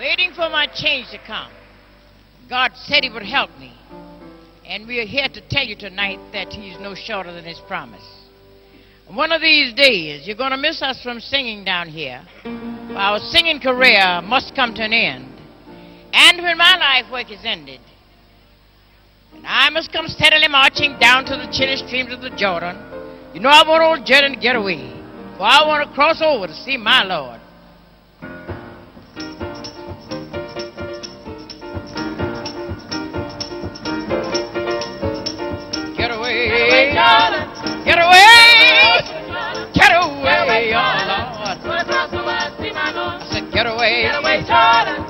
waiting for my change to come. God said He would help me. And we are here to tell you tonight that He's no shorter than His promise. One of these days, you're going to miss us from singing down here. Our singing career must come to an end. And when my life work is ended, and I must come steadily marching down to the chilly streams of the Jordan, you know I want old Jordan to get away. For I want to cross over to see my Lord. Get away, get away, Jordan.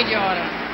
idiota.